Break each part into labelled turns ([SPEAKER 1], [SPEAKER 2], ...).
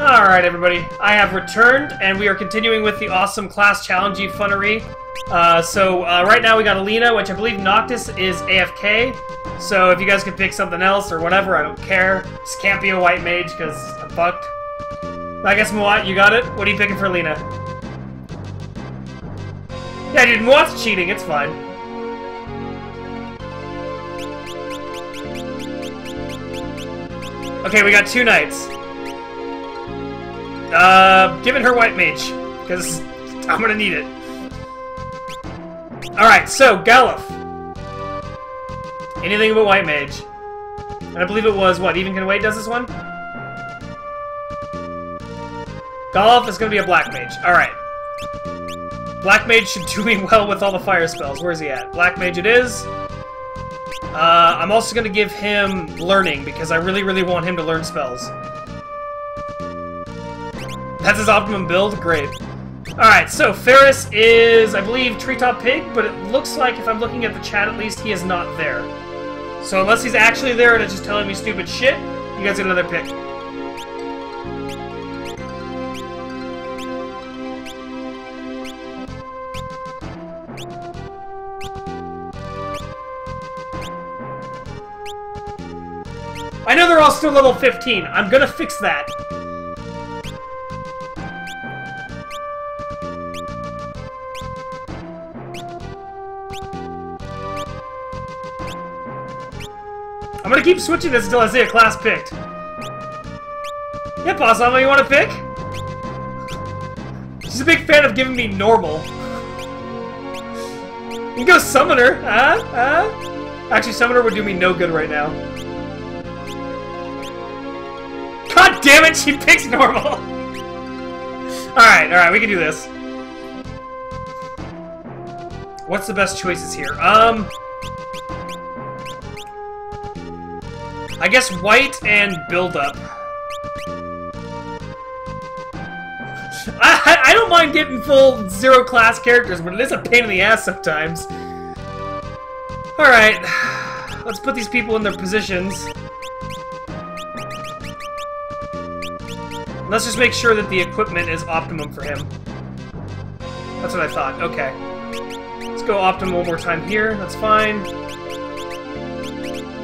[SPEAKER 1] Alright, everybody. I have returned, and we are continuing with the awesome class challenge funnery. Uh, so, uh, right now we got Alina, which I believe Noctis is AFK. So, if you guys can pick something else or whatever, I don't care. Just can't be a white mage, because I'm fucked. I guess Muat, you got it? What are you picking for Alina? Yeah, dude, Muat's cheating, it's fine. Okay, we got two knights. Uh, giving her white mage, because I'm gonna need it. Alright, so, Galuf. Anything but white mage. And I believe it was, what, Even Can Wait does this one? Galuf is gonna be a black mage. Alright. Black mage should do me well with all the fire spells. Where's he at? Black mage it is. Uh, I'm also gonna give him learning, because I really, really want him to learn spells. That's his optimum build? Great. Alright, so Faris is, I believe, Treetop Pig, but it looks like, if I'm looking at the chat at least, he is not there. So unless he's actually there and it's just telling me stupid shit, you guys get another pick. I know they're all still level 15. I'm gonna fix that. I'm gonna keep switching this until I see a class picked. Yeah, Osama, you wanna pick? She's a big fan of giving me normal. You can go Summoner, huh? Huh? Actually, Summoner would do me no good right now. God damn it, she picks normal! alright, alright, we can do this. What's the best choices here? Um... I guess white and build up. I, I don't mind getting full zero class characters, but it is a pain in the ass sometimes. Alright, let's put these people in their positions. Let's just make sure that the equipment is optimum for him. That's what I thought. Okay. Let's go optimum one more time here. That's fine.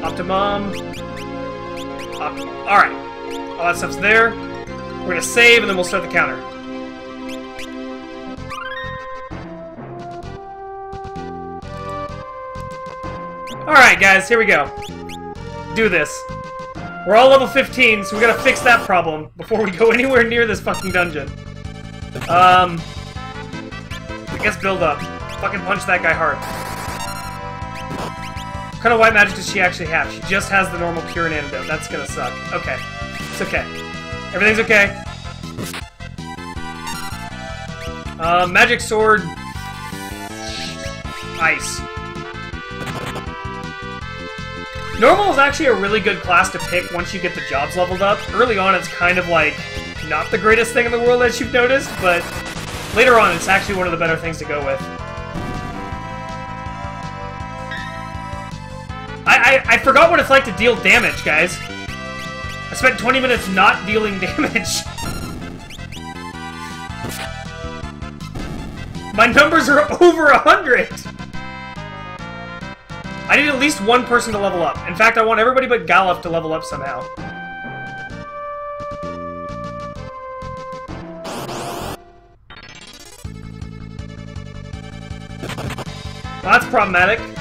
[SPEAKER 1] Optimum. Alright. All that stuff's there. We're gonna save, and then we'll start the counter. Alright, guys, here we go. Do this. We're all level 15, so we gotta fix that problem before we go anywhere near this fucking dungeon. Um... I guess build up. Fucking punch that guy hard. What kind of white magic does she actually have? She just has the normal pure and antidote. That's gonna suck. Okay. It's okay. Everything's okay. Uh, magic sword. Ice. Normal is actually a really good class to pick once you get the jobs leveled up. Early on, it's kind of like not the greatest thing in the world that you've noticed, but later on, it's actually one of the better things to go with. I, I, I forgot what it's like to deal damage, guys. I spent 20 minutes not dealing damage. My numbers are over 100! I need at least one person to level up. In fact, I want everybody but Galuf to level up somehow. Well, that's problematic.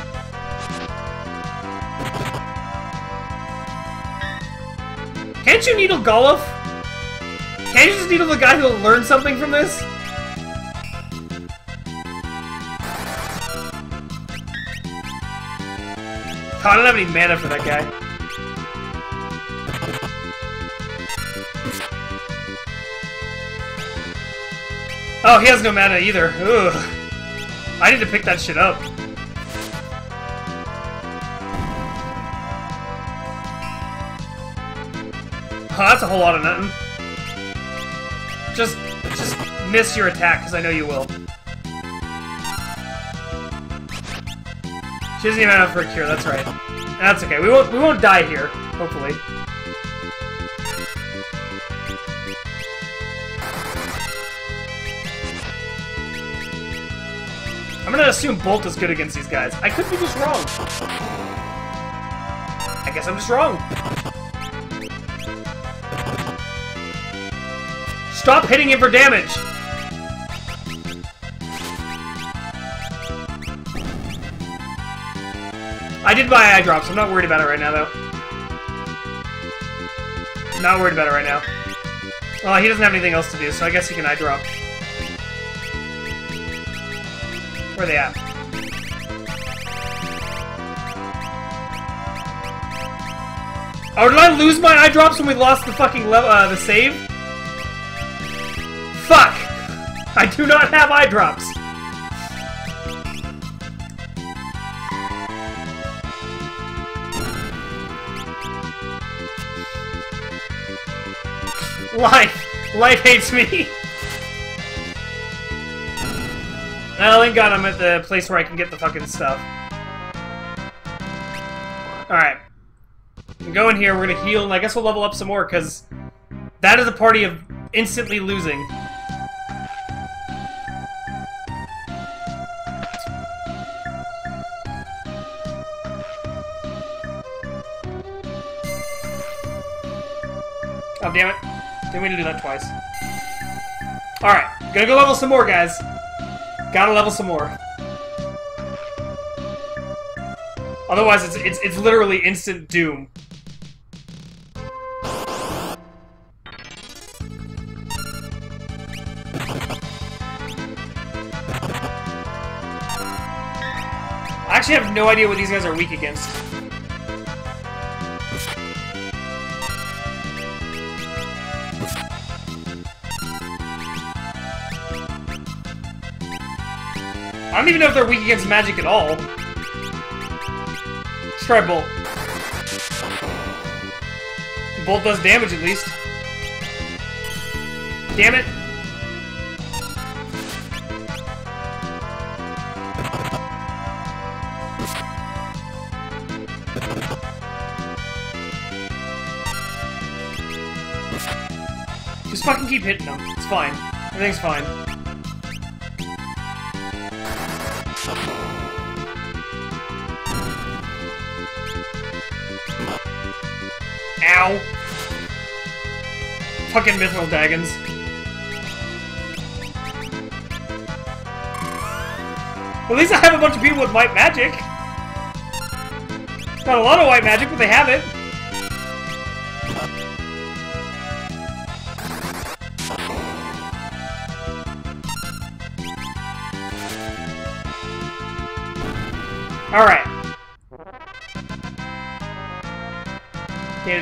[SPEAKER 1] Can't you needle Galuf? Can't you just needle the guy who'll learn something from this? Oh, I don't have any mana for that guy. Oh, he has no mana either. Ugh. I need to pick that shit up. Oh, that's a whole lot of nothing. Just, just miss your attack, because I know you will. She doesn't even have a cure, that's right. That's okay, we won't, we won't die here, hopefully. I'm gonna assume Bolt is good against these guys. I could be just wrong. I guess I'm just wrong. Stop hitting him for damage! I did buy eye drops. I'm not worried about it right now, though. Not worried about it right now. Well, he doesn't have anything else to do, so I guess he can eye drop. Where are they at? Oh, did I lose my eye drops when we lost the fucking level, uh, the save? Do not have eye drops. Life! Life hates me! Oh, thank god I'm at the place where I can get the fucking stuff. Alright. Go in here, we're gonna heal, and I guess we'll level up some more, because that is a party of instantly losing. Oh, damn it. Didn't mean to do that twice. Alright, gonna go level some more, guys. Gotta level some more. Otherwise, it's, it's, it's literally instant doom. I actually have no idea what these guys are weak against. I don't even know if they're weak against magic at all. Let's try Bolt. Bolt does damage at least. Damn it. Just fucking keep hitting them. It's fine. Everything's fine. Fucking Mithril Daggons. At least I have a bunch of people with white magic. Not a lot of white magic, but they have it.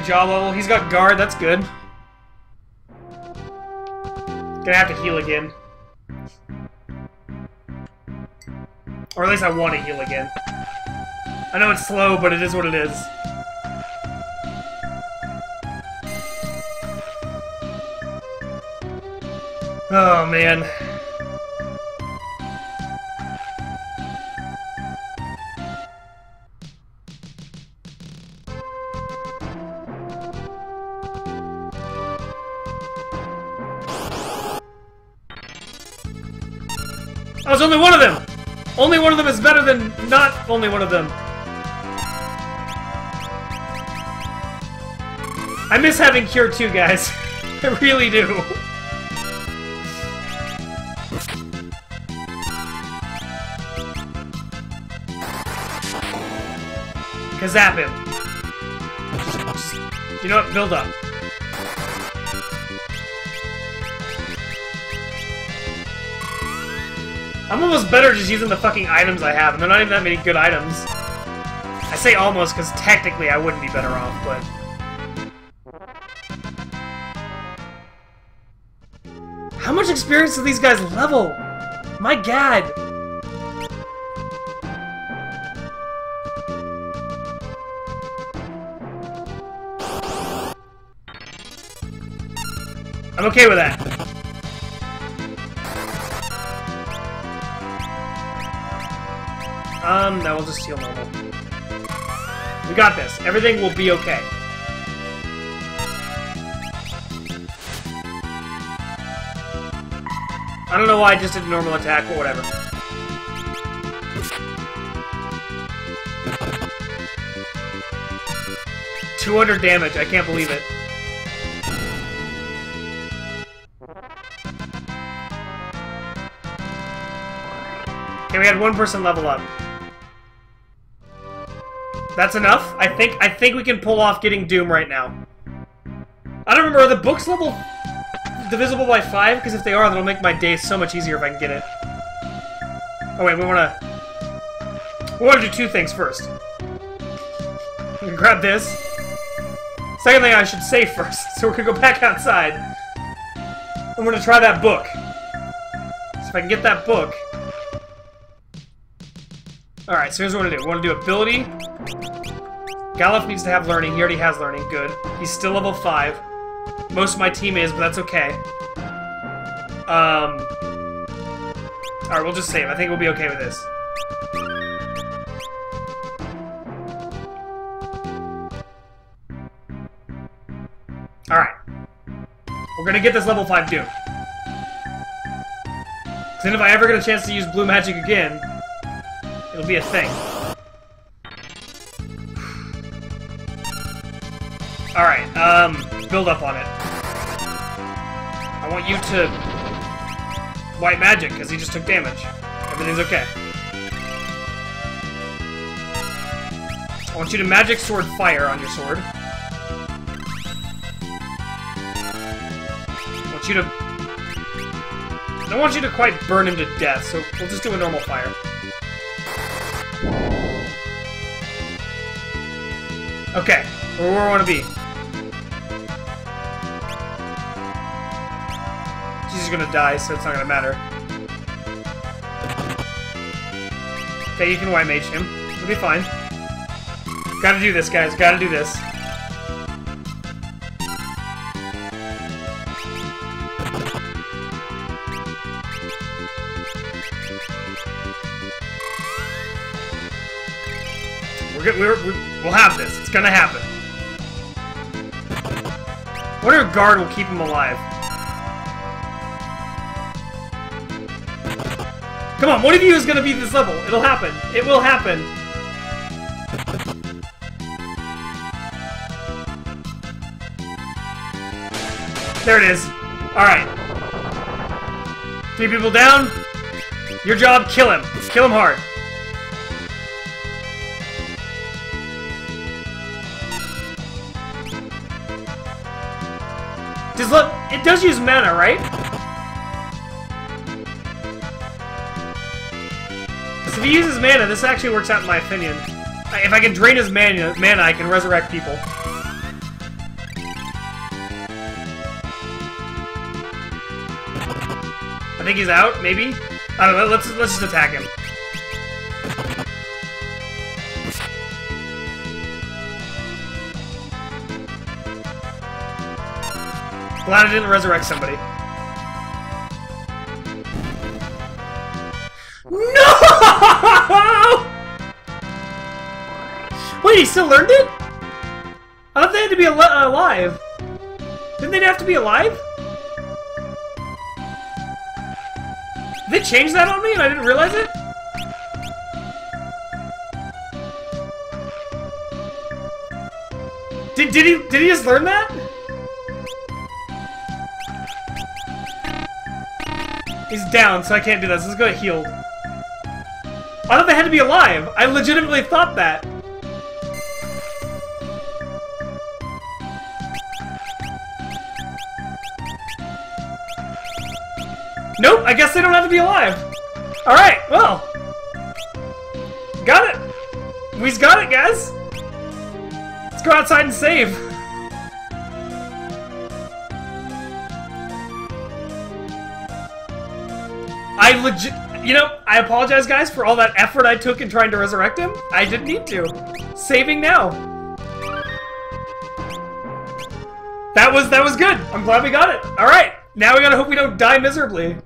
[SPEAKER 1] A jaw level. He's got guard, that's good. Gonna have to heal again. Or at least I want to heal again. I know it's slow, but it is what it is. Oh, man. Oh, it's only one of them! Only one of them is better than not only one of them. I miss having Cure 2, guys. I really do. Kazap him. You know what? Build up. I'm almost better just using the fucking items I have, and they're not even that many good items. I say almost, because technically I wouldn't be better off, but... How much experience do these guys level? My god! I'm okay with that. one, we'll just heal normal. We got this. Everything will be okay. I don't know why I just did a normal attack, but whatever. Two hundred damage, I can't believe it. Okay, we had one person level up. That's enough. I think I think we can pull off getting Doom right now. I don't remember, are the books level divisible by 5? Because if they are, that'll make my day so much easier if I can get it. Oh wait, we wanna... We wanna do two things first. We can grab this. Second thing I should say first, so we're gonna go back outside. I'm gonna try that book. So if I can get that book... Alright, so here's what we're gonna do. We wanna do ability. Galuf needs to have learning. He already has learning. Good. He's still level 5. Most of my team is, but that's okay. Um... Alright, we'll just save. I think we'll be okay with this. Alright. We're gonna get this level 5 Doom. then if I ever get a chance to use blue magic again, it'll be a thing. Build up on it. I want you to white magic, because he just took damage. Everything's okay. I want you to magic sword fire on your sword. I want you to... I don't want you to quite burn him to death, so we'll just do a normal fire. Okay, where we want to be. Gonna die, so it's not gonna matter. Okay, you can mage him. It'll be fine. Gotta do this, guys. Gotta do this. We're good. We're, we'll have this. It's gonna happen. What if guard will keep him alive? Come on, one of you is gonna beat this level. It'll happen. It will happen. There it is. Alright. Three people down. Your job, kill him. Kill him hard. Does look it does use mana, right? If he uses mana, this actually works out in my opinion. If I can drain his mana, mana I can resurrect people. I think he's out, maybe? I don't know, let's, let's just attack him. Glad I didn't resurrect somebody. Wait, he still learned it? I thought they had to be al alive. Didn't they have to be alive? Did they change that on me and I didn't realize it? Did, did he did he just learn that? He's down, so I can't do this. Let's go heal. I thought they had to be alive. I legitimately thought that. Nope, I guess they don't have to be alive. Alright, well. Got it. We've got it, guys. Let's go outside and save. I legit... You know, I apologize, guys, for all that effort I took in trying to resurrect him. I didn't need to. Saving now. That was that was good. I'm glad we got it. All right, now we gotta hope we don't die miserably.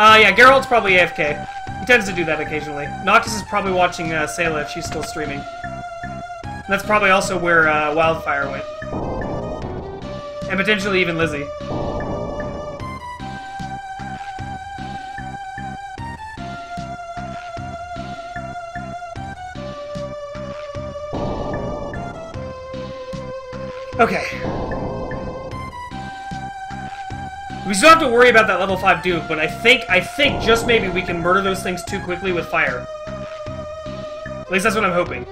[SPEAKER 1] Uh, yeah, Geralt's probably AFK. He tends to do that occasionally. Noctis is probably watching uh, Sayla if she's still streaming. And that's probably also where uh, Wildfire went. And potentially even Lizzie. Okay. We still have to worry about that level 5 Doom, but I think, I think just maybe we can murder those things too quickly with fire. At least that's what I'm hoping.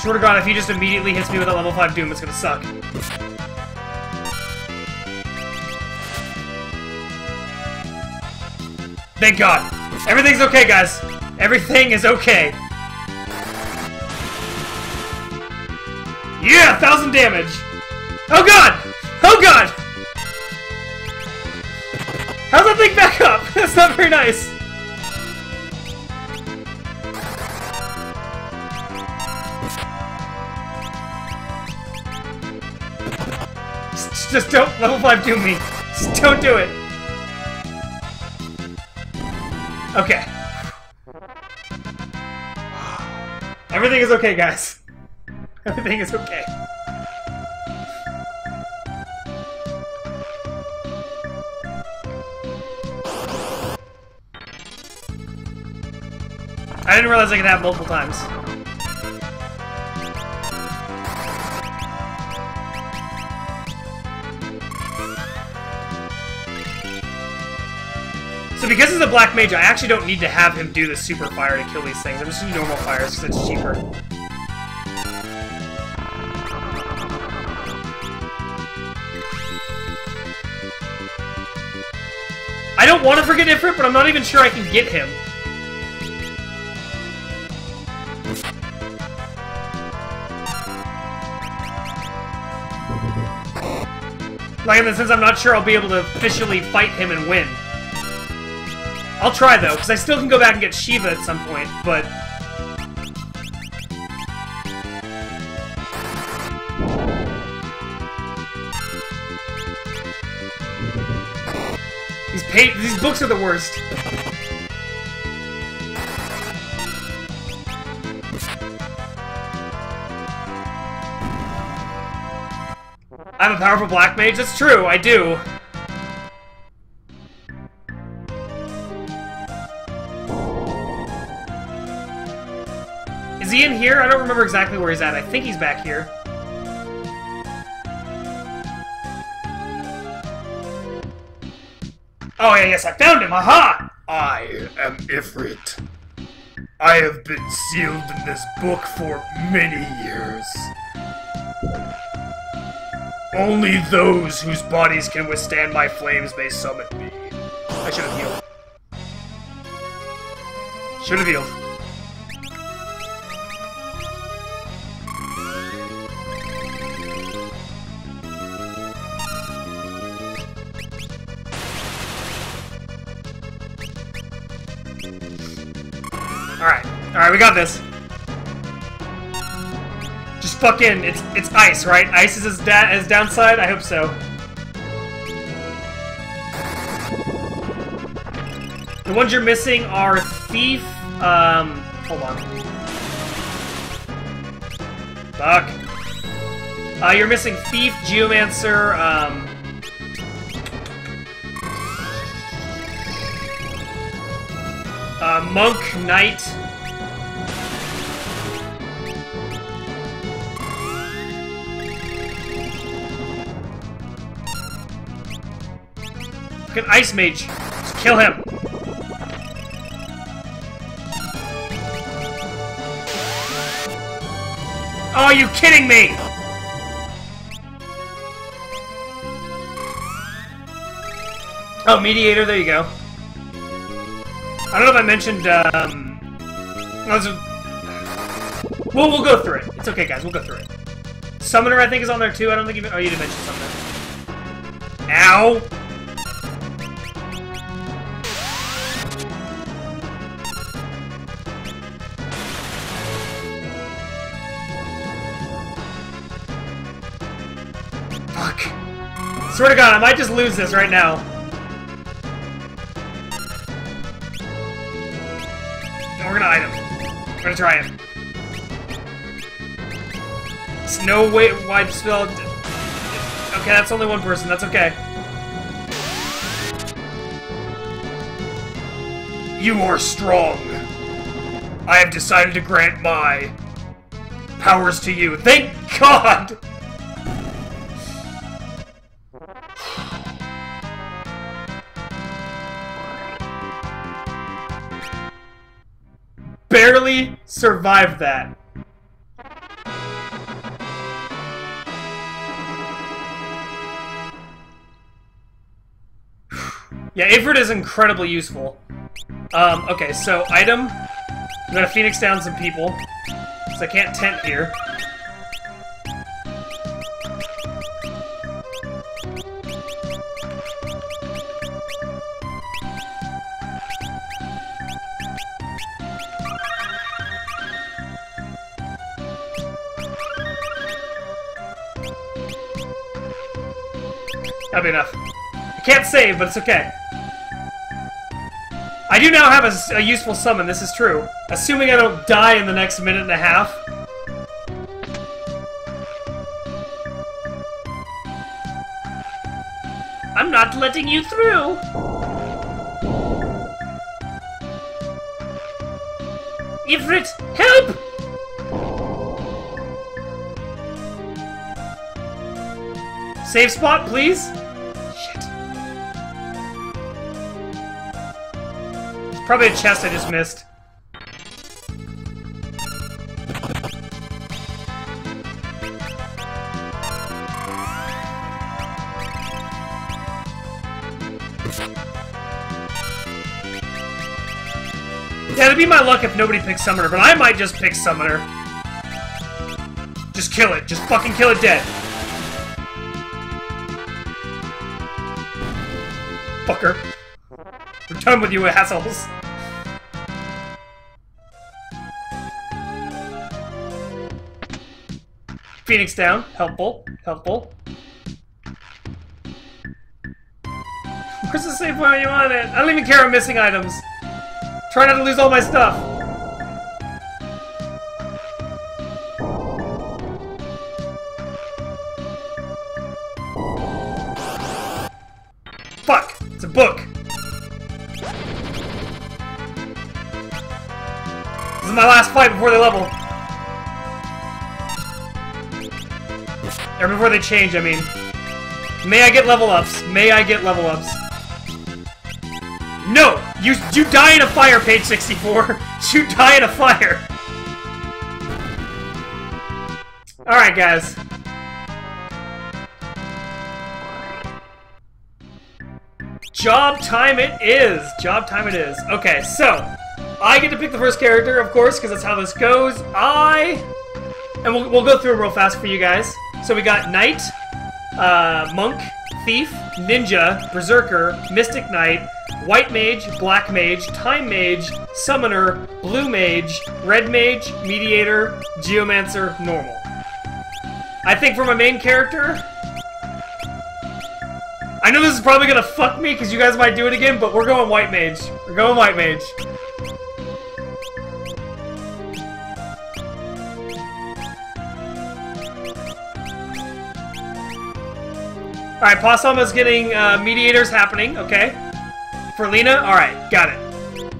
[SPEAKER 1] Swear to god, if he just immediately hits me with a level 5 Doom, it's gonna suck. Thank god. Everything's okay, guys. Everything is okay. Yeah, thousand damage. Oh god! Oh god! How's that thing back up? That's not very nice. Just don't level 5 do me. Just don't do it. Okay. Everything is okay, guys. Everything is okay. I didn't realize I could have multiple times. Because it's a black mage, I actually don't need to have him do the super fire to kill these things. I'm just doing normal fires because it's cheaper. I don't want to forget Ifrit, but I'm not even sure I can get him. Like, in the sense I'm not sure I'll be able to officially fight him and win. I'll try, though, because I still can go back and get Shiva at some point, but... These, pa these books are the worst. I'm a powerful black mage? That's true, I do. He in here? I don't remember exactly where he's at. I think he's back here. Oh, yeah, yes, I found him! Aha!
[SPEAKER 2] I am Ifrit. I have been sealed in this book for many years. Only those whose bodies can withstand my flames may summon me.
[SPEAKER 1] I should have healed. Should have healed. Alright. We got this. Just fucking, it's it's ice, right? Ice is his, da his downside? I hope so. The ones you're missing are Thief, um, hold on. Fuck. Uh, you're missing Thief, Geomancer, um... Uh, Monk, Knight... Fucking Ice Mage. Just kill him. Oh, are you kidding me? Oh, Mediator, there you go. I don't know if I mentioned, um... Well, we'll go through it. It's okay, guys, we'll go through it. Summoner, I think, is on there, too. I don't think you... Oh, you did mention something. Ow! Swear to god, I might just lose this right now. We're gonna item. We're gonna try it. Snow no way wide spell. Okay, that's only one person. That's okay.
[SPEAKER 2] You are strong. I have decided to grant my powers to you.
[SPEAKER 1] Thank God! Survived that. Yeah, Ifrit is incredibly useful. Um, okay, so item. I'm gonna Phoenix down some people. Because I can't tent here. That'll be enough. I can't save, but it's okay. I do now have a, a, useful summon, this is true. Assuming I don't die in the next minute and a half. I'm not letting you through! Ifrit, help! Save spot, please? Probably a chest I just missed. Yeah, it'd be my luck if nobody picks Summoner, but I might just pick Summoner. Just kill it. Just fucking kill it dead. Fucker. We're done with you assholes. Phoenix down. Helpful. Helpful. Where's the point when you want it? I don't even care I'm missing items. Try not to lose all my stuff. Change, I mean. May I get level ups? May I get level ups? No! You you die in a fire, page 64! you die in a fire! Alright, guys. Job time it is! Job time it is. Okay, so, I get to pick the first character, of course, because that's how this goes. I... And we'll, we'll go through it real fast for you guys. So we got Knight, uh, Monk, Thief, Ninja, Berserker, Mystic Knight, White Mage, Black Mage, Time Mage, Summoner, Blue Mage, Red Mage, Mediator, Geomancer, Normal. I think for my main character... I know this is probably gonna fuck me because you guys might do it again, but we're going White Mage. We're going White Mage. Alright, Possum is getting uh, mediators happening, okay. For Lena, alright, got it.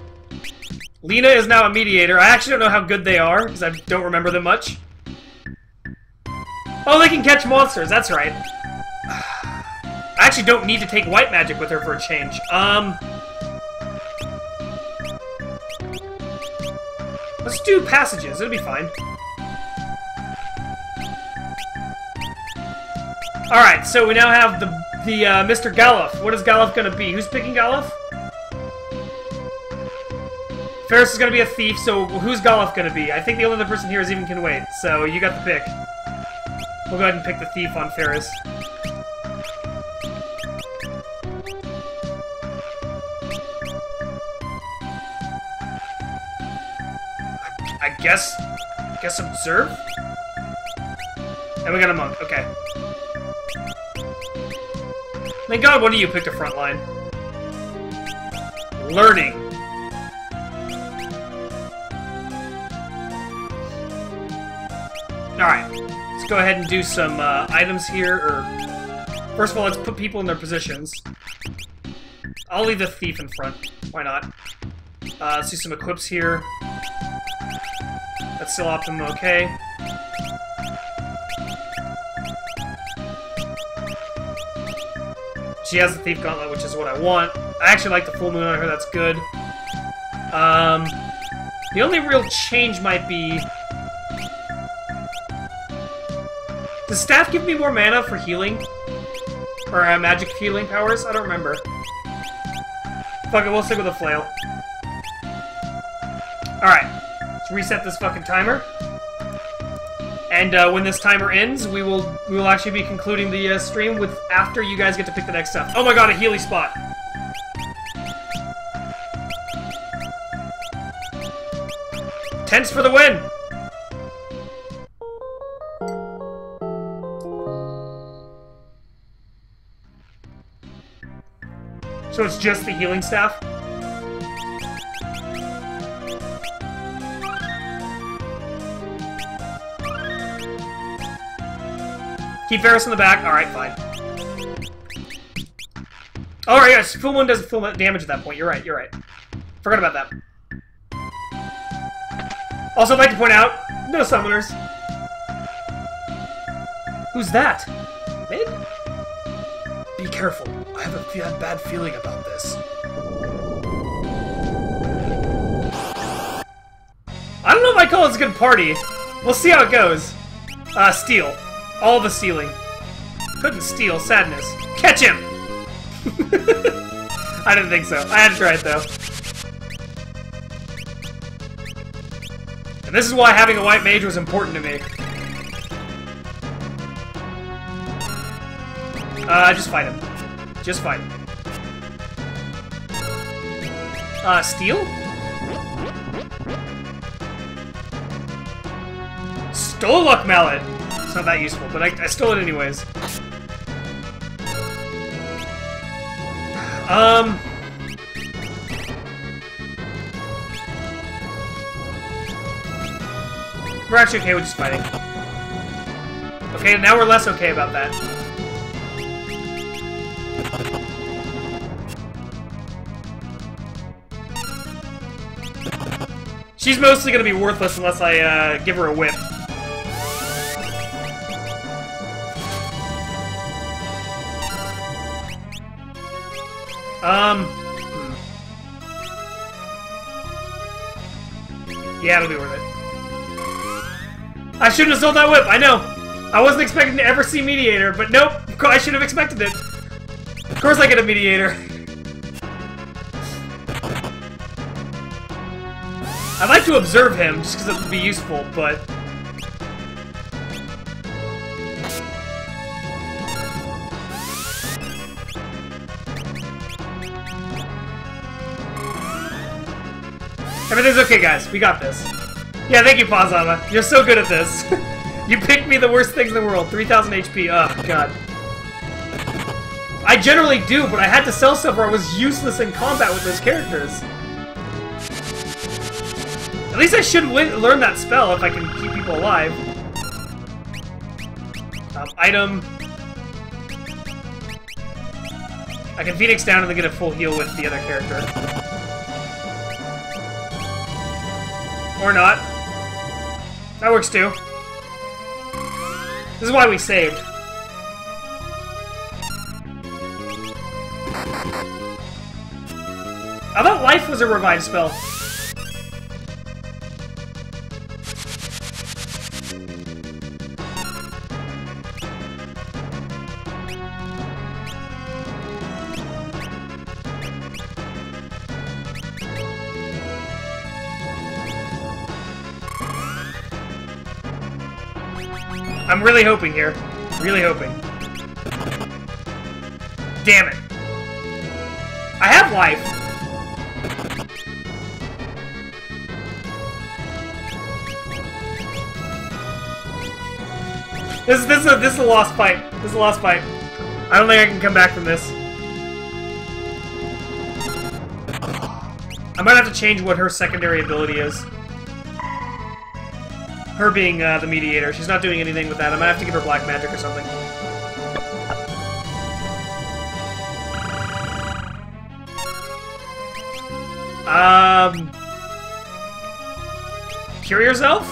[SPEAKER 1] Lena is now a mediator. I actually don't know how good they are, because I don't remember them much. Oh, they can catch monsters, that's right. I actually don't need to take white magic with her for a change. Um... Let's do passages, it'll be fine. Alright, so we now have the the uh, Mr. Galuf. What is Galuf gonna be? Who's picking Galuf? Faris is gonna be a thief, so who's Galuf gonna be? I think the only other person here is even can wait, so you got the pick. We'll go ahead and pick the thief on Faris. I guess... I guess observe? And we got a monk, okay. Thank God one of you picked a front line. Learning. Alright, let's go ahead and do some uh, items here, or... First of all, let's put people in their positions. I'll leave the thief in front. Why not? Uh, let's do some equips here. That's still optimum okay. She has the Thief Gauntlet, which is what I want. I actually like the Full Moon on her, that's good. Um, the only real change might be... Does Staff give me more mana for healing? Or uh, magic healing powers? I don't remember. Fuck it, we'll stick with the flail. Alright, let's reset this fucking timer. And uh, when this timer ends, we will we will actually be concluding the uh, stream with after you guys get to pick the next stuff. Oh my god, a Healy spot! Tense for the win! So it's just the healing staff? Keep Faris in the back. Alright, fine. Alright, right, yes, full one does full damage at that point. You're right, you're right. Forgot about that. Also, I'd like to point out, no summoners. Who's that? Mid?
[SPEAKER 2] Be careful. I have a bad feeling about this.
[SPEAKER 1] I don't know if I call this a good party. We'll see how it goes. Uh, steal. All the stealing. Couldn't steal. Sadness. Catch him! I didn't think so. I had to try it, though. And this is why having a white mage was important to me. Uh, just fight him. Just fight him. Uh, steal? Stole Mallet! It's not that useful, but I, I stole it anyways. Um... We're actually okay with just fighting. Okay, now we're less okay about that. She's mostly gonna be worthless unless I uh, give her a whip. Um. Yeah, it'll be worth it. I shouldn't have sold that whip, I know. I wasn't expecting to ever see Mediator, but nope, I should have expected it. Of course I get a Mediator. I'd like to observe him, just because it would be useful, but... Everything's okay, guys. We got this. Yeah, thank you, Pazama. You're so good at this. you picked me the worst things in the world. 3,000 HP. Oh, God. I generally do, but I had to sell stuff or I was useless in combat with those characters. At least I should learn that spell if I can keep people alive. Um, item. I can Phoenix down and then get a full heal with the other character. Or not. That works too. This is why we saved. I thought life was a revive spell. I'm really hoping here. Really hoping. Damn it. I have life. This, this, is a, this is a lost fight. This is a lost fight. I don't think I can come back from this. I might have to change what her secondary ability is. Her being uh, the mediator. She's not doing anything with that. I might have to give her black magic or something. Um. Cure yourself?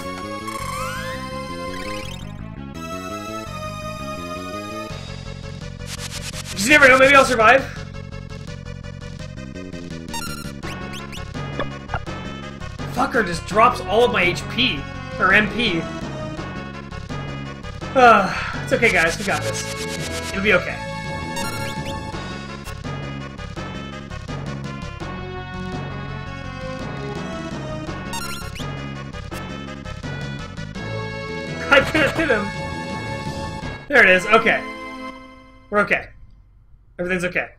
[SPEAKER 1] You never know, maybe I'll survive. Fucker just drops all of my HP. Or MP. Uh, it's okay, guys. We got this. It'll be okay. I couldn't hit him. There it is. Okay. We're okay. Everything's okay.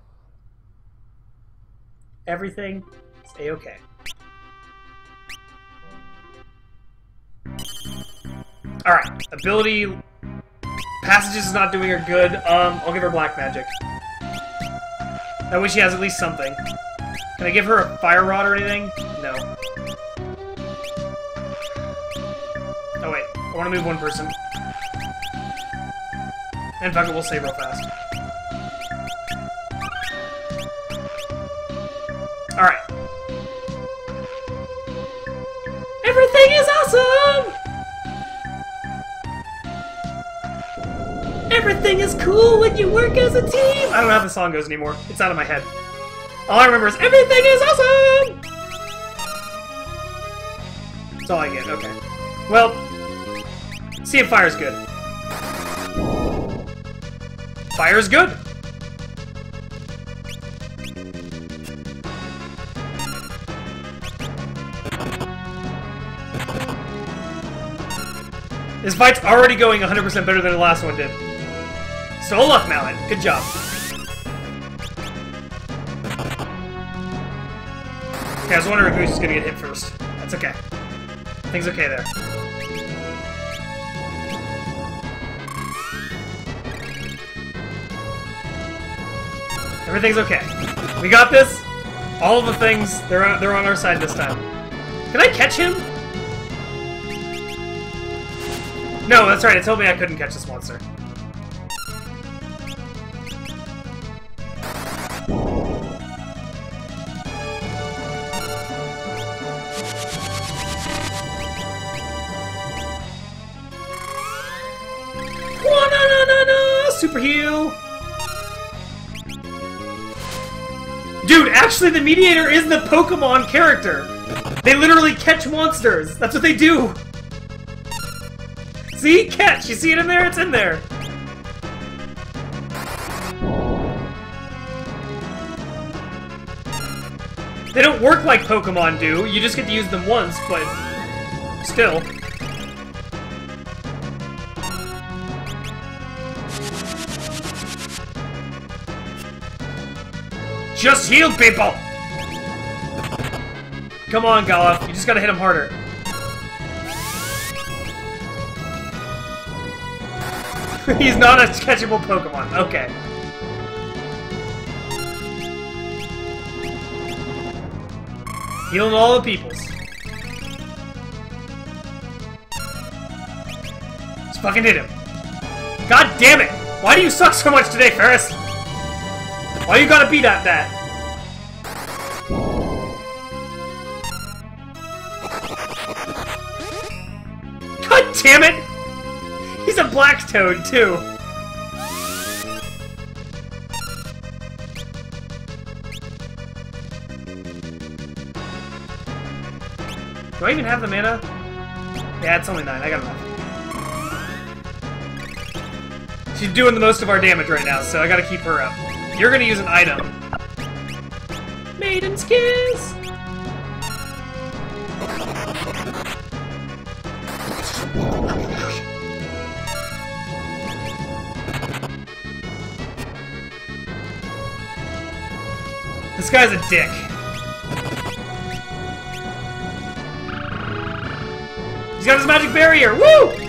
[SPEAKER 1] Everything is a-okay. Alright. Ability... Passages is not doing her good. Um, I'll give her Black Magic. I wish she has at least something. Can I give her a Fire Rod or anything? No. Oh wait, I want to move one person. And fuck it, we'll save real fast. Alright. Everything is awesome! Everything is cool when you work as a team! I don't know how the song goes anymore. It's out of my head. All I remember is everything is awesome! That's all I get, okay. Well, see if fire's good. Fire's good! This fight's already going 100% better than the last one did. So luck, Mallet. Good job. Okay, I was wondering who's gonna get hit first. That's okay. Things okay there. Everything's okay. We got this. All the things, they're on, they're on our side this time. Can I catch him? No, that's right. It told me I couldn't catch this monster. Actually the Mediator is the Pokemon character! They literally catch monsters! That's what they do! See? Catch! You see it in there? It's in there! They don't work like Pokemon do. You just get to use them once, but... Still. Just heal people! Come on, Galuf. You just gotta hit him harder. He's not a catchable Pokemon. Okay. Healing all the peoples. Let's fucking hit him. God damn it! Why do you suck so much today, Faris? Why you gotta be that that? God damn it! He's a black toad too. Do I even have the mana? Yeah, it's only nine. I got enough. She's doing the most of our damage right now, so I gotta keep her up. You're gonna use an item. Maiden's Kiss! This guy's a dick. He's got his magic barrier! Woo!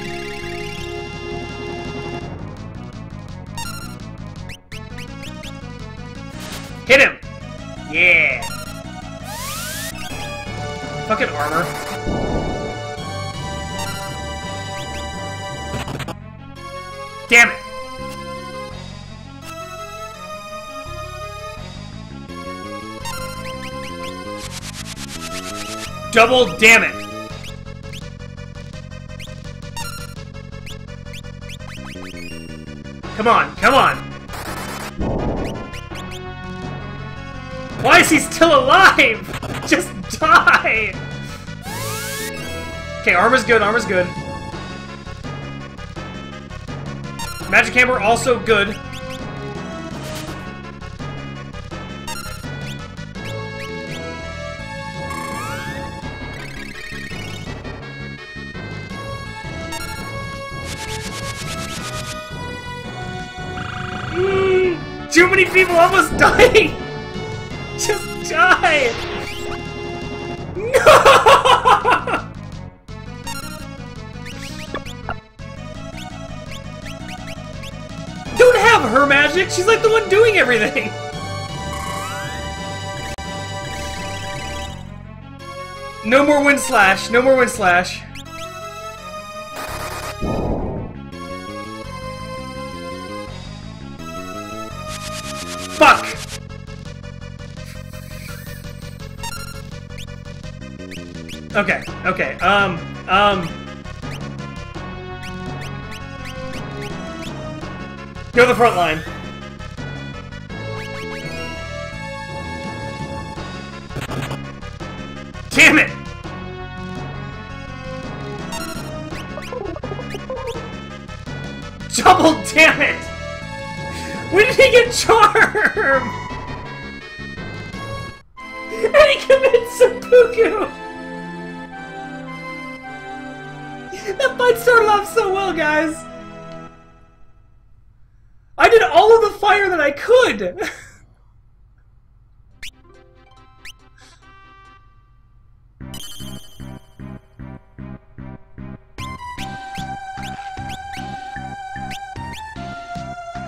[SPEAKER 1] Double damn it! Come on, come on! Why is he still alive? Just die! Okay, armor's good, armor's good. Magic Hammer also good. Almost dying! Just die! No! Don't have her magic! She's like the one doing everything! No more wind slash, no more wind slash. Okay, um, um... Go to the front line. That fight started off so well, guys! I did all of the fire that I could!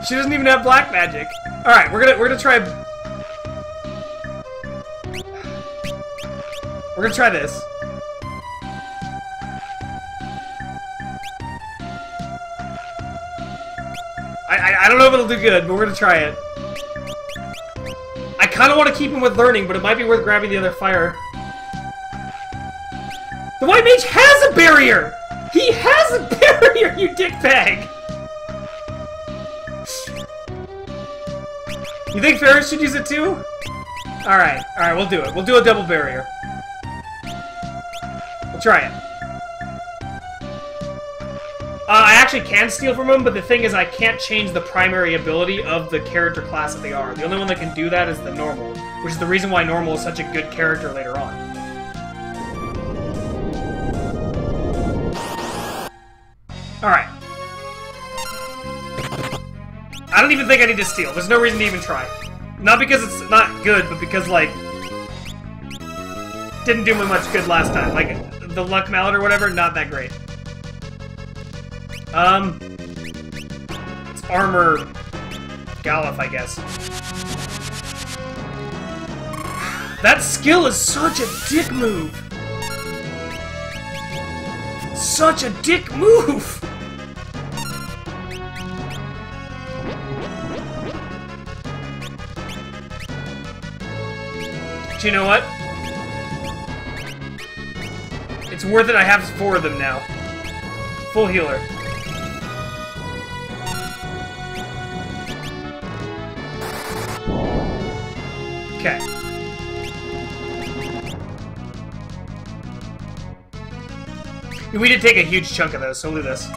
[SPEAKER 1] she doesn't even have black magic. Alright, we're gonna we're gonna try We're gonna try this. Don't know if it'll do good, but we're gonna try it. I kind of want to keep him with learning, but it might be worth grabbing the other fire. The white mage has a barrier! He has a barrier, you dickbag! You think Faris should use it too? Alright, alright, we'll do it. We'll do a double barrier. We'll try it. Uh, I actually can steal from them, but the thing is I can't change the primary ability of the character class that they are. The only one that can do that is the normal, which is the reason why normal is such a good character later on. Alright. I don't even think I need to steal. There's no reason to even try. Not because it's not good, but because, like... Didn't do me much good last time. Like, the Luck Mallet or whatever, not that great. Um... It's Armor... Galuf, I guess. That skill is such a dick move! Such a dick move! Do you know what? It's worth it, I have four of them now. Full healer. Okay. We did take a huge chunk of those, so look at this.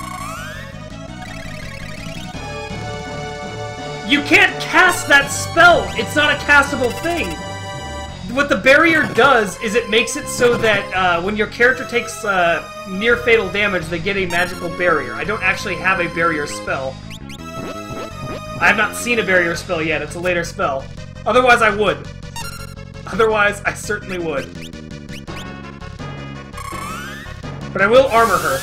[SPEAKER 1] You can't cast that spell! It's not a castable thing! what the barrier does is it makes it so that uh, when your character takes uh, near fatal damage, they get a magical barrier. I don't actually have a barrier spell. I have not seen a barrier spell yet. It's a later spell. Otherwise, I would. Otherwise, I certainly would. But I will armor her.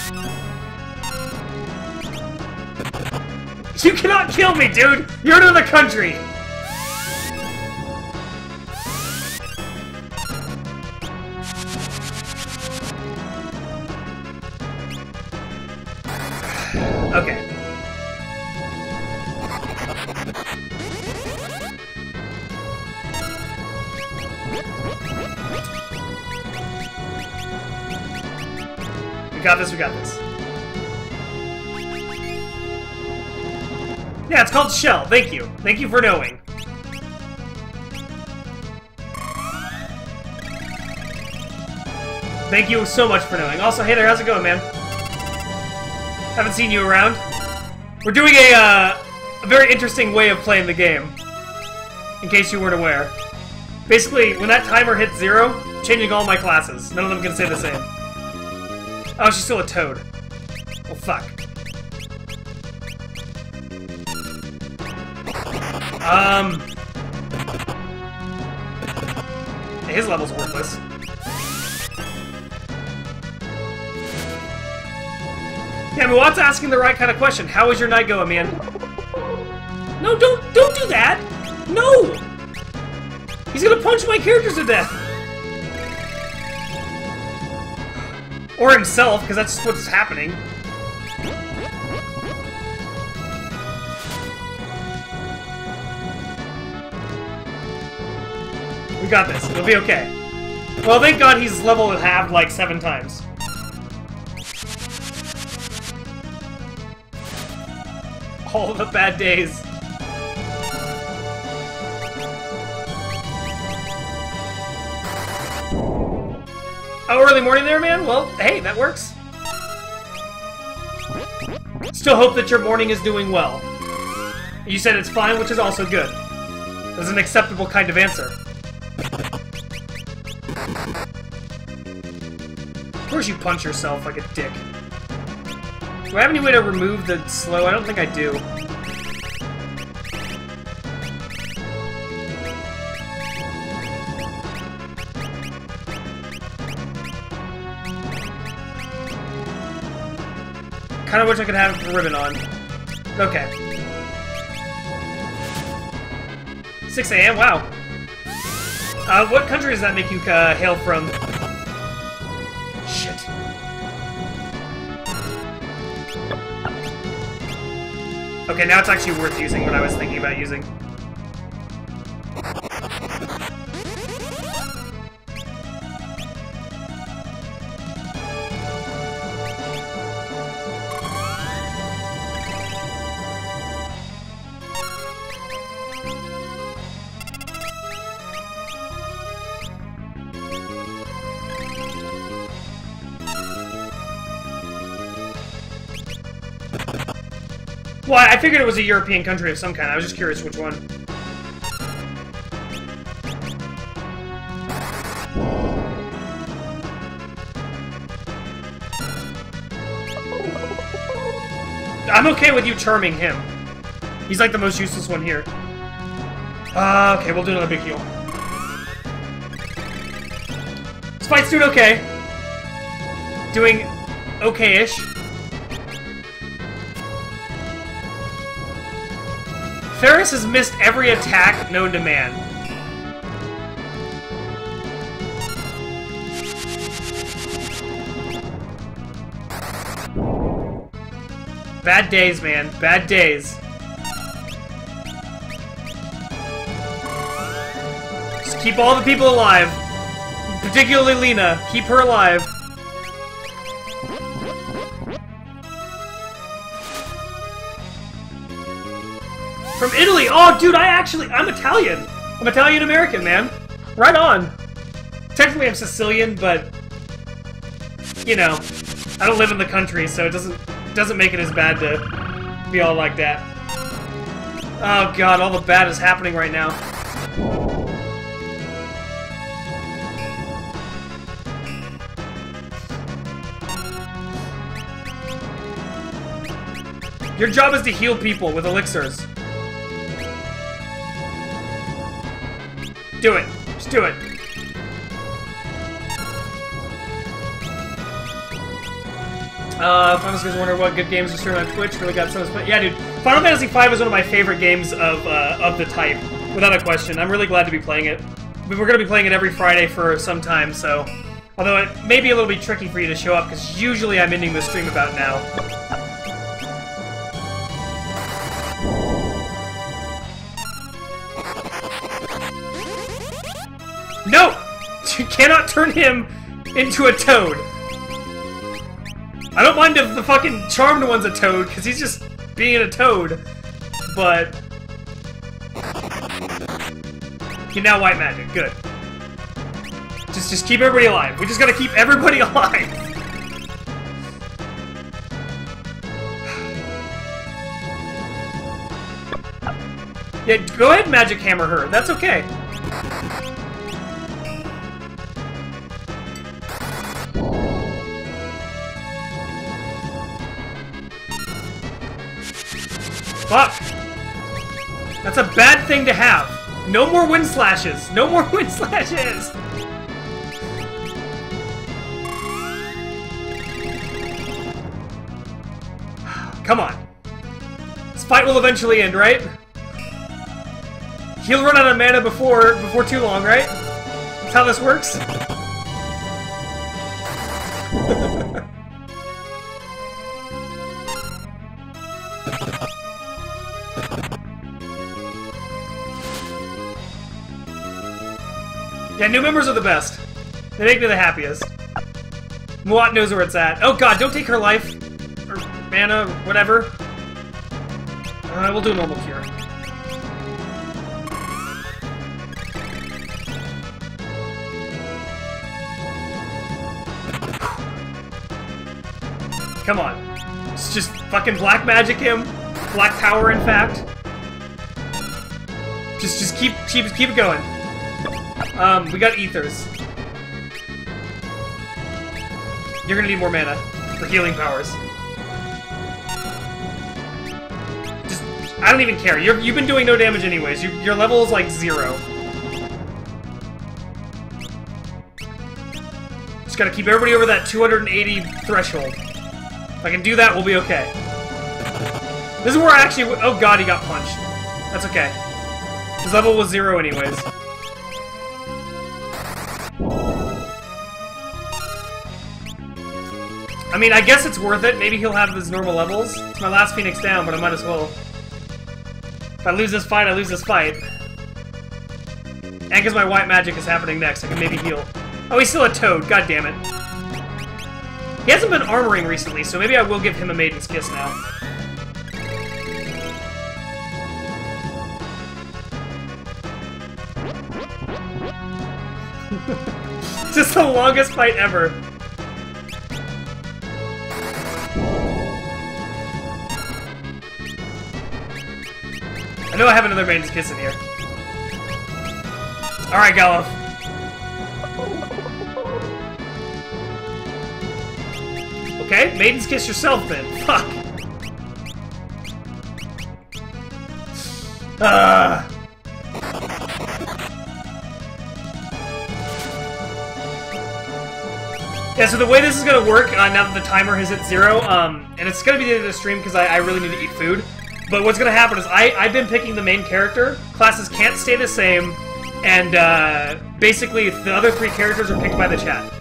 [SPEAKER 1] You cannot kill me, dude! You're in another country! Shell. Thank you. Thank you for knowing. Thank you so much for knowing. Also, hey there, how's it going, man? Haven't seen you around. We're doing a, uh, a very interesting way of playing the game. In case you weren't aware. Basically, when that timer hits zero, changing all my classes. None of them can stay the same. Oh, she's still a toad. Well, fuck. Um... His level's worthless. Yeah, Muat's asking the right kind of question. How is your night going, man? No, don't don't do that! No! He's gonna punch my characters to death! Or himself, because that's what's happening. Got this. It'll be okay. Well, thank God he's level halved like seven times. All the bad days. Oh, early morning there, man? Well, hey, that works. Still hope that your morning is doing well. You said it's fine, which is also good. That's an acceptable kind of answer. Of course you punch yourself like a dick. Do I have any way to remove the slow? I don't think I do. Kind of wish I could have a ribbon on. Okay. 6 a.m. Wow. Uh, what country does that make you uh, hail from? Shit. Okay, now it's actually worth using what I was thinking about using. Well, I figured it was a European country of some kind. I was just curious which one. I'm okay with you charming him. He's like the most useless one here. Uh, okay, we'll do another big heal. This fight's doing okay. Doing okay-ish. Has missed every attack known to man. Bad days, man. Bad days. Just keep all the people alive. Particularly Lena. Keep her alive. From Italy! Oh, dude, I actually... I'm Italian! I'm Italian-American, man. Right on. Technically, I'm Sicilian, but... You know, I don't live in the country, so it doesn't doesn't make it as bad to be all like that. Oh god, all the bad is happening right now. Your job is to heal people with elixirs. Do it. Just do it. Uh, Final Fantasy wonder what good games are streaming on Twitch. Really got so But Yeah, dude. Final Fantasy V is one of my favorite games of uh, of the type, without a question. I'm really glad to be playing it. We're to be playing it every Friday for some time, so... Although it may be a little bit tricky for you to show up, because usually I'm ending the stream about now. You cannot turn him into a toad! I don't mind if the fucking charmed one's a toad, because he's just being a toad. But... You now white magic. Good. Just, just keep everybody alive. We just gotta keep everybody alive. Yeah, go ahead magic hammer her. That's okay. Fuck! That's a bad thing to have. No more wind slashes. No more wind slashes. Come on. This fight will eventually end, right? He'll run out of mana before before too long, right? That's how this works. yeah, new members are the best. They make me the happiest. Muat knows where it's at. Oh god, don't take her life. Or mana, whatever. Uh, we'll do a normal cure. Come on. Let's just fucking black magic him. Black power, in fact. Just, just keep, keep, keep it going. Um, we got ethers. You're gonna need more mana for healing powers. Just, I don't even care. you you've been doing no damage anyways. You, your level is like zero. Just gotta keep everybody over that 280 threshold. If I can do that, we'll be okay. This is where I actually... Oh god, he got punched. That's okay. His level was zero anyways. I mean, I guess it's worth it. Maybe he'll have his normal levels. It's my last Phoenix down, but I might as well. If I lose this fight, I lose this fight. And because my white magic is happening next, I can maybe heal. Oh, he's still a toad. God damn it. He hasn't been armoring recently, so maybe I will give him a Maiden's Kiss now. Just the longest fight ever. I know I have another Maiden's Kiss in here. Alright, Galuf. Okay, Maiden's Kiss yourself then. Fuck. Ah. Yeah, so the way this is gonna work, uh, now that the timer has hit zero, um, and it's gonna be the end of the stream because I, I, really need to eat food, but what's gonna happen is I, I've been picking the main character, classes can't stay the same, and uh, basically the other three characters are picked by the chat.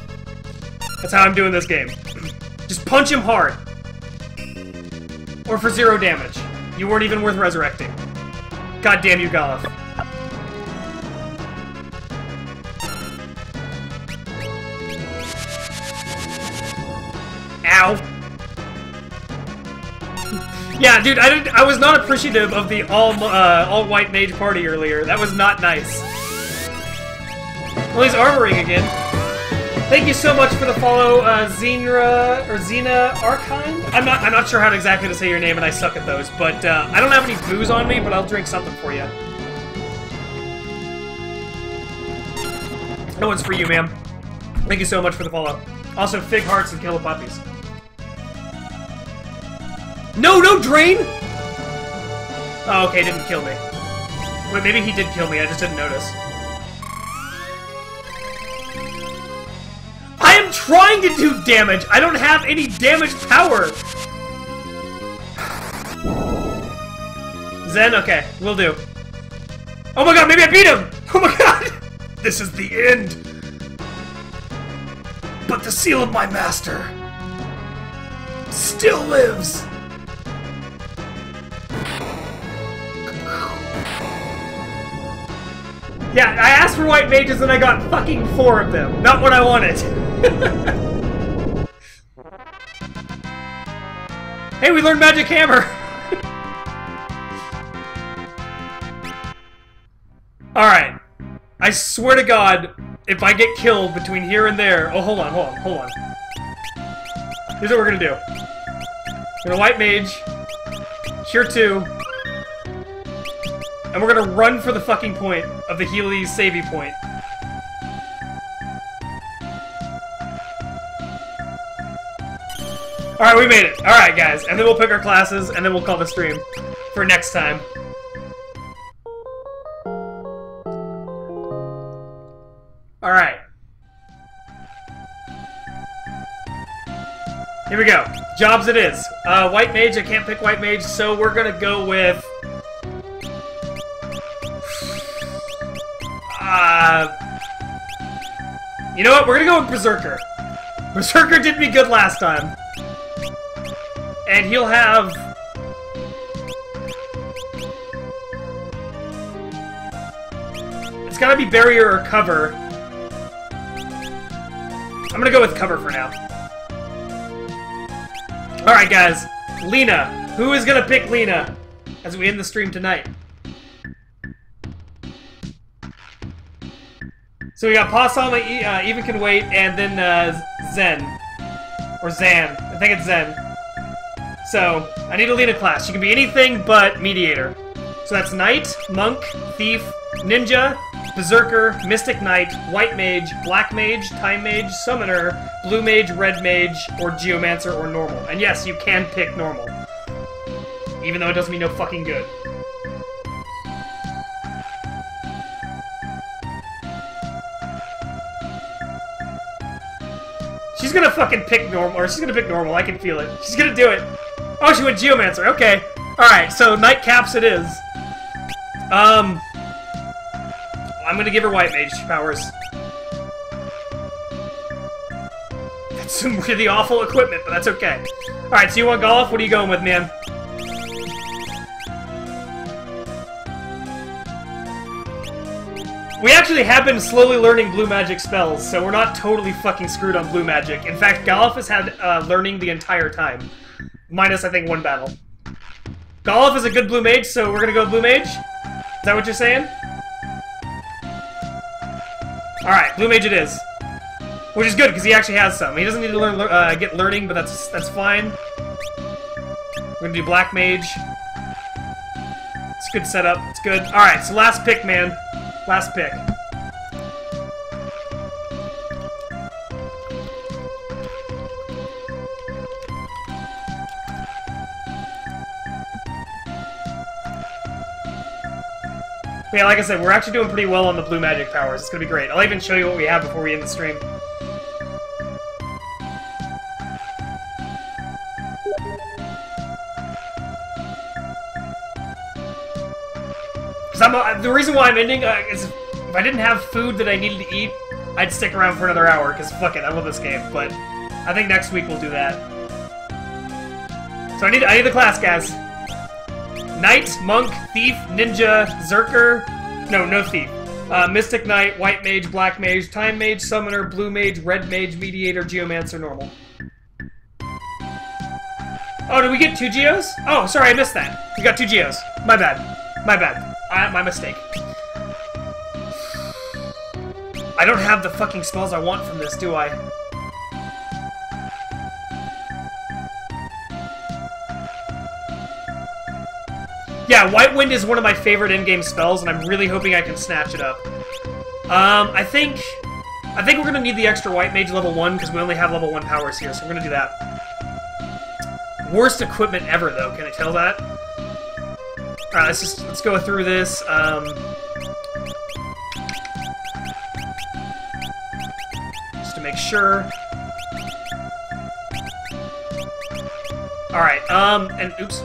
[SPEAKER 1] That's how I'm doing this game. Just punch him hard. Or for zero damage. You weren't even worth resurrecting. God damn you, Galuf. Yeah, dude, I did, I was not appreciative of the all uh, all white mage party earlier. That was not nice. Well, he's armoring again. Thank you so much for the follow, uh, Xenra or Xena Archind. I'm not I'm not sure how to exactly to say your name, and I suck at those. But uh, I don't have any booze on me, but I'll drink something for you. No one's for you, ma'am. Thank you so much for the follow. Also, fig hearts and kill the puppies. No, no, drain! Oh, okay, didn't kill me. Wait, maybe he did kill me, I just didn't notice. I am trying to do damage! I don't have any damage power! Zen? Okay, will do. Oh my god, maybe I beat him! Oh my god!
[SPEAKER 2] This is the end! But the seal of my master still lives!
[SPEAKER 1] Yeah, I asked for white mages and I got fucking four of them. Not what I wanted. Hey, we learned Magic Hammer! Alright. I swear to God, if I get killed between here and there... Oh, hold on, hold on, hold on. Here's what we're gonna do. We're gonna White Mage. Cure 2. And we're gonna run for the fucking point of the Healy's savey point. Alright, we made it. Alright, guys. And then we'll pick our classes, and then we'll call the stream for next time. Alright. Here we go. Jobs it is. Uh, White Mage, I can't pick White Mage, so we're gonna go with... Uh... You know what? We're gonna go with Berserker. Berserker did me good last time. And he'll have... It's gotta be barrier or cover. I'm gonna go with cover for now. Alright, guys. Lena. Who is gonna pick Lena as we end the stream tonight? So we got Possum, uh, Even Can Wait, and then uh, Zen. Or Zan. I think it's Zen. So, I need a Lena class. She can be anything but Mediator. So that's Knight, Monk, Thief, Ninja, Berserker, Mystic Knight, White Mage, Black Mage, Time Mage, Summoner, Blue Mage, Red Mage, or Geomancer, or Normal. And yes, you can pick Normal. Even though it doesn't mean no fucking good. She's gonna fucking pick Normal, or she's gonna pick Normal, I can feel it. She's gonna do it. Oh, she went Geomancer, okay. Alright, so Nightcaps it is. Um... I'm gonna give her White Mage powers. That's some really awful equipment, but that's okay. Alright, so you want Galuf? What are you going with, man? We actually have been slowly learning blue magic spells, so we're not totally fucking screwed on blue magic. In fact, Galuf has had uh, learning the entire time. Minus, I think, one battle. Galuf is a good blue mage, so we're gonna go blue mage? Is that what you're saying? Alright, Blue Mage it is. Which is good, because he actually has some. He doesn't need to learn uh, get learning, but that's that's fine. We're gonna do Black Mage. It's a good setup. It's good. Alright, so last pick, man. Last pick. But yeah, like I said, we're actually doing pretty well on the blue magic powers. It's gonna be great. I'll even show you what we have before we end the stream. The reason why I'm ending uh, is if I didn't have food that I needed to eat, I'd stick around for another hour. Because fuck it, I love this game. But I think next week we'll do that. So I need I need the class, guys. Knight, Monk, Thief, Ninja, Zerker, no, no Thief. Uh, Mystic Knight, White Mage, Black Mage, Time Mage, Summoner, Blue Mage, Red Mage, Mediator, Geomancer, Normal. Oh, did we get two Geos? Oh, sorry, I missed that. We got two Geos. My bad. My bad. I, my mistake. I don't have the fucking spells I want from this, do I? Yeah, White Wind is one of my favorite in-game spells, and I'm really hoping I can snatch it up. Um, I think... I think we're gonna need the extra White Mage level 1, because we only have level 1 powers here, so we're gonna do that. Worst equipment ever, though, can I tell that? Alright, let's just, let's go through this, um... Just to make sure. Alright, um, and, oops.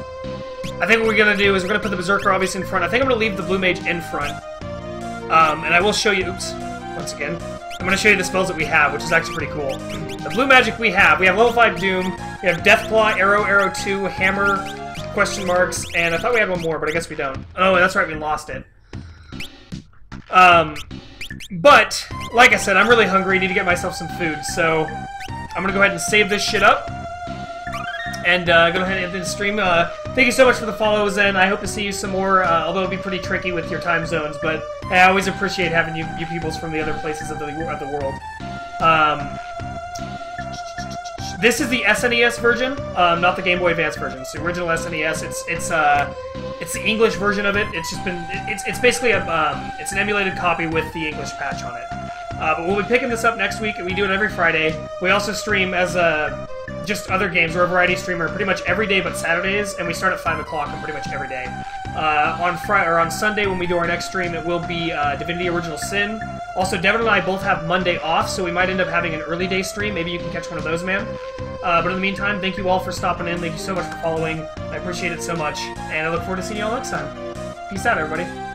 [SPEAKER 1] I think what we're gonna do is we're gonna put the Berserker obviously in front. I think I'm gonna leave the Blue Mage in front. Um, and I will show you, oops, once again. I'm gonna show you the spells that we have, which is actually pretty cool. The blue magic we have, we have level 5 Doom, we have Deathclaw, Arrow, Arrow 2, Hammer, question marks, and I thought we had one more, but I guess we don't. Oh, that's right, we lost it. Um, but, like I said, I'm really hungry, need to get myself some food, so I'm gonna go ahead and save this shit up. and uh, go ahead and end the stream. Uh, thank you so much for the follows, and I hope to see you some more. Uh, although it'll be pretty tricky with your time zones, but hey, I always appreciate having you, you peoples from the other places of the of the world. Um, this is the SNES version, um, not the Game Boy Advance version. It's the original SNES. It's it's uh it's the English version of it. It's just been it's it's basically a um, it's an emulated copy with the English patch on it. Uh, but we'll be picking this up next week, and we do it every Friday. We also stream as a just other games. We're a variety streamer pretty much every day but Saturdays, and we start at 5 o'clock on pretty much every day. Uh, on Friday or on Sunday when we do our next stream, it will be uh, Divinity Original Sin. Also, Devin and I both have Monday off, so we might end up having an early day stream. Maybe you can catch one of those, man. Uh, but in the meantime, thank you all for stopping in. Thank you so much for following. I appreciate it so much, and I look forward to seeing you all next time. Peace out, everybody.